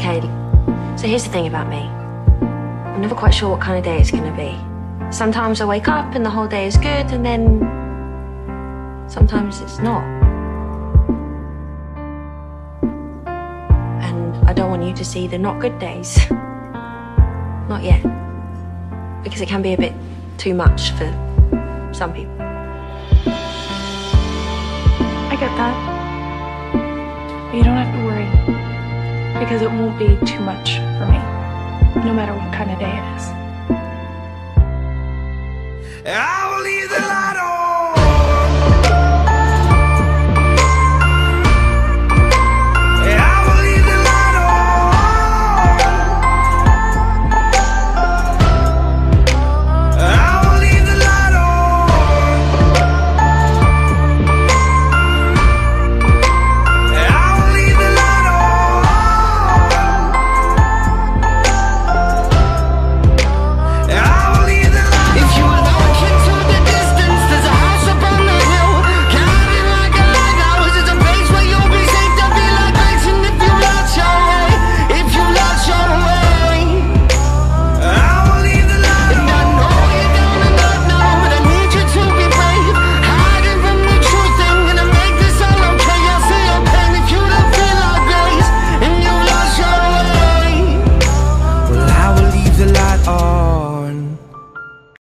Okay, so here's the thing about me. I'm never quite sure what kind of day it's gonna be. Sometimes I wake up and the whole day is good, and then sometimes it's not. And I don't want you to see the not good days. Not yet. Because it can be a bit too much for some people. I get that. But you don't have to worry. Because it won't be too much for me. No matter what kind of day it is.